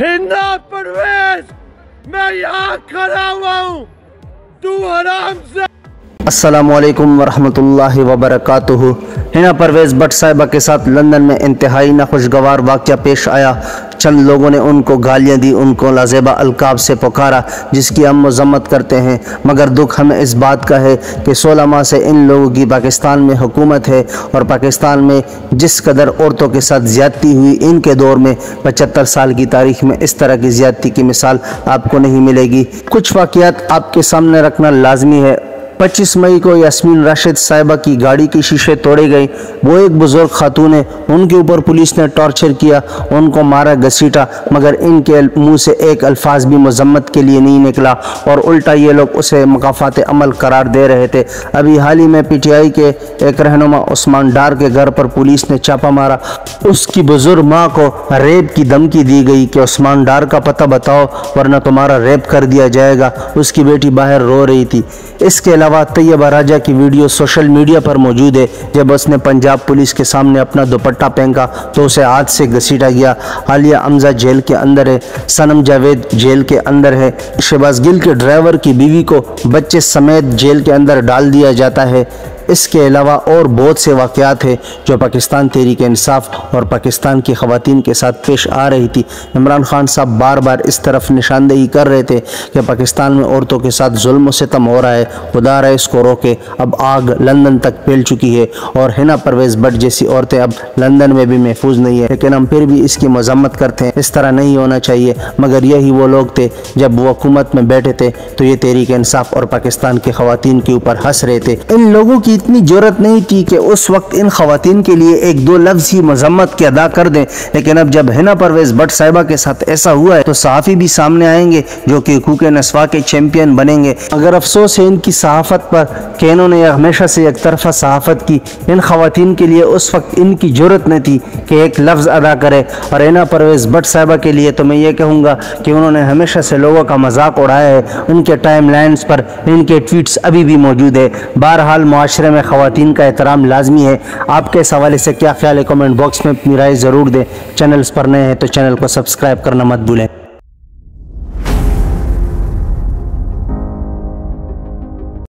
हिंदा परवेज मैं यहाँ खड़ा हुआ हूँ। तू आराम से अस्सलाम वालेकुम वरहमतुल्लाहि वबरकातुहू हिना परवेज़ भट्ट साहिबा के साथ लंदन में इंतहाई नाखुशगवार वाक़ पेश आया। चंद लोगों ने उनको गालियाँ दी, उनको लाजेबा अलकाब से पुकारा, जिसकी हम मजम्मत करते हैं। मगर दुख हमें इस बात का है कि सोलह माह से इन लोगों की पाकिस्तान में हुकूमत है और पाकिस्तान में जिस कदर औरतों के साथ ज़्यादती हुई, इनके दौर में पचहत्तर साल की तारीख में इस तरह की ज़्यादती की मिसाल आपको नहीं मिलेगी। कुछ वाक़ात आपके सामने रखना लाजमी है। 25 मई को यास्मीन राशिद साहिबा की गाड़ी के शीशे तोड़े गए। वो एक बुज़ुर्ग खातून है। उनके ऊपर पुलिस ने टॉर्चर किया। उनको मारा, घसीटा, मगर इनके मुँह से एक अल्फाज भी मजम्मत के लिए नहीं निकला और उल्टा ये लोग उसे मकाफात अमल करार दे रहे थे। अभी हाल ही में पीटीआई के एक रहनुमा उस्मान डार के घर पर पुलिस ने छापा मारा। उसकी बुज़ुर्ग माँ को रेप की धमकी दी गई कि उस्मान डार का पता बताओ, वरना तुम्हारा रेप कर दिया जाएगा। उसकी बेटी बाहर रो रही थी। इसके अलावा तैयबा राजा की वीडियो सोशल मीडिया पर मौजूद है। जब उसने पंजाब पुलिस के सामने अपना दुपट्टा फेंका तो उसे हाथ से घसीटा गया। आलिया अमजा जेल के अंदर है। सनम जावेद जेल के अंदर है। शहबाज गिल के ड्राइवर की बीवी को बच्चे समेत जेल के अंदर डाल दिया जाता है। इसके अलावा और बहुत से वाक़ात हैं जो पाकिस्तान तहरीक इंसाफ और पाकिस्तान की ख़वान के साथ पेश आ रही थी। इमरान खान साहब बार बार इस तरफ़ निशानदेही कर रहे थे कि पाकिस्तान में औरतों के साथ जुल्म सितम हो रहा है, खुदा रहे इसको रोके, अब आग लंदन तक फैल चुकी है और हिना परवेज़ भट्ट जैसी औरतें अब लंदन में भी महफूज नहीं है। लेकिन हम फिर भी इसकी मजम्मत करते हैं। इस तरह नहीं होना चाहिए, मगर यही वो लोग थे जब वो हुकूमत में बैठे थे तो ये तहरीक इंसाफ और पाकिस्तान की खातन के ऊपर हंस रहे थे। इन लोगों की इतनी ज़रूरत नहीं थी कि उस वक्त इन खातन के लिए एक दो लफ्ज़ ही मजम्मत के अदा कर दें। लेकिन अब जब हिना परवेज भट्ट साहिबा के साथ ऐसा हुआ है तो सहाफ़ी भी सामने आएँगे, जो कि हकूक नस्वा के चैम्पियन बनेंगे। अगर अफसोस है इनकी सहाफ़त पर कि इन्होंने हमेशा से एक तरफा सहाफ़त की, इन खातन के लिए उस वक्त इनकी ज़रूरत नहीं थी कि एक लफ्ज़ अदा करे। और हिना परवेज भट्ट साहिबा के लिए तो मैं ये कहूँगा कि उन्होंने हमेशा से लोगों का मज़ाक उड़ाया है। उनके टाइम लाइन्स पर इनके ट्वीट्स अभी भी मौजूद है। बहरहाल माशरे में ख़वान का एहतराम लाजमी है। आपके इस हवाले से क्या ख्याल है? कमेंट बॉक्स में अपनी राय ज़रूर दें। चैनल्स पर नए हैं तो चैनल को सब्सक्राइब करना मत भूलें।